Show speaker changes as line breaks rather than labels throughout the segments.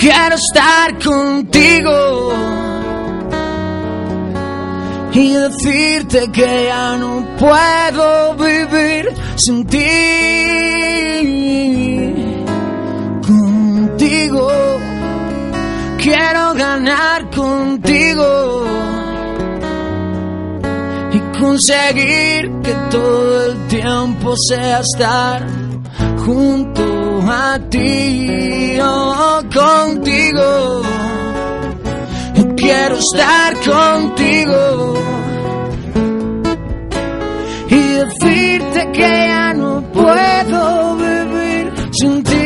quiero estar contigo y decirte que ya no puedo vivir sin ti. Contigo quiero ganar contigo y conseguir que todo el tiempo sea estar junto a ti o estar contigo y decirte que ya no puedo vivir sin ti.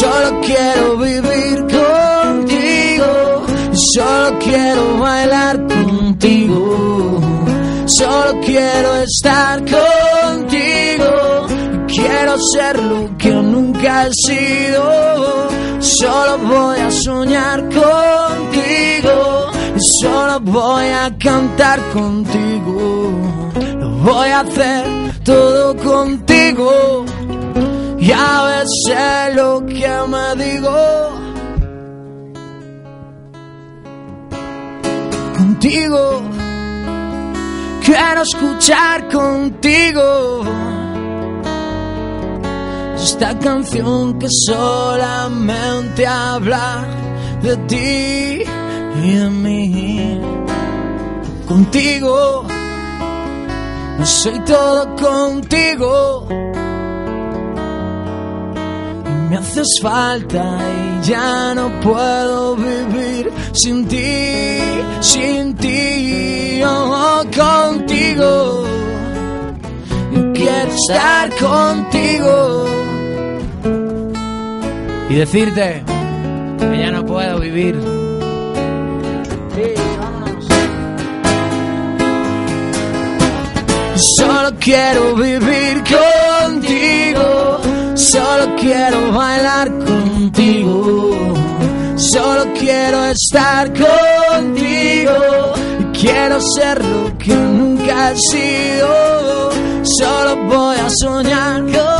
Solo quiero vivir contigo, solo quiero bailar contigo, solo quiero estar contigo, quiero ser lo que nunca he sido. Solo voy a soñar contigo, solo voy a cantar contigo, lo voy a hacer todo contigo. Y a veces lo que me digo contigo. Quiero escuchar contigo. Esta canción que solamente habla de ti y de mí. Contigo no soy todo contigo. Me haces falta y ya no puedo vivir sin ti, sin ti, oh, contigo. Yo quiero estar contigo y decirte que ya no puedo vivir. Solo quiero vivir contigo Solo quiero bailar contigo. Solo quiero estar contigo. Quiero ser lo que nunca he sido. Solo voy a soñar contigo.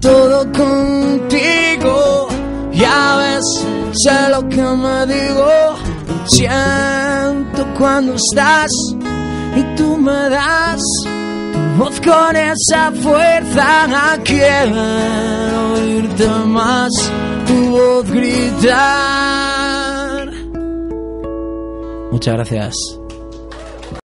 Todo contigo. Y a veces sé lo que me digo. Siento cuando estás y tú me das tu voz con esa fuerza. Quiero oírte más, tu voz gritar. Muchas gracias.